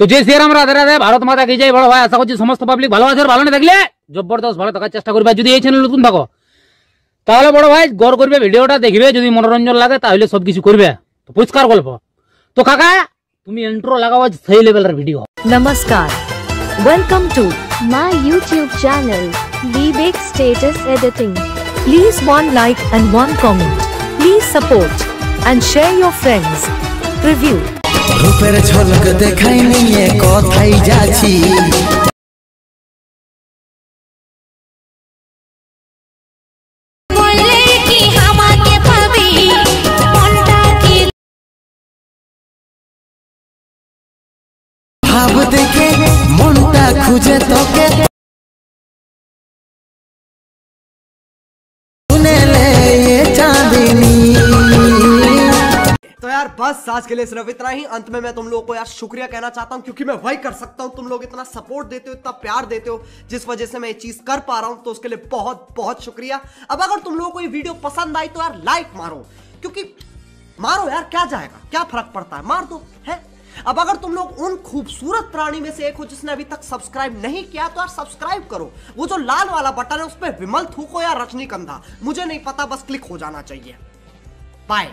তো যে শ্রীরাম রাধে রাধে ভারত মাতা কি যাই বড় ভাই আশা করছি সমস্ত পাবলিক ভালো আছে আর ভালো না থাকলে জবরদস্ত ভালো থাকার চেষ্টা করবে আর যদি এই চ্যানেল নতুন থাকো তাহলে বড় ভাই গড় করবে ভিডিওটা দেখবে যদি মনোরঞ্জন লাগে তাহলে সবকিছু করবে তো পরিষ্কার গল্প তো কাকা তুমি ইন্ট্রো লাগাও সেই লেভেলের video Namaskar. Welcome to My YouTube channel, Big Status Editing. please one like and one comment. Please support and share your friends. Review. রূপের ঝলক দেখাই নিয়ে কথাই যাচ্ছি। ভাব দেখে यार, बस आज के लिए सिर्फ़ इतना ही। अंत में मैं तुम लोगों को यार शुक्रिया कहना चाहता हूँ, क्योंकि मैं वही कर सकता हूँ। तुम लोग इतना सपोर्ट देते हो, इतना प्यार देते हो, जिस वजह से मैं ये चीज़ कर पा रहा हूँ तो उसके लिए बहुत बहुत शुक्रिया। अब अगर तुम लोगों को ये वीडियो पसंद आई तो यार लाइक मारो, क्योंकि मारो यार, क्या जाएगा? क्या फ़र्क पड़ता है? मार दो, है? अब अगर तुम लोग उन खूबसूरत प्राणी में से एक हो, जिसने अभी तक सब्सक्राइब नहीं किया तो यार सब्सक्राइब करो। वो जो लाल वाला बटन है, उस पर विमल थूको या रजनीगंधा। मुझे नहीं पता, बस क्लिक हो जाना चाहिए। बाय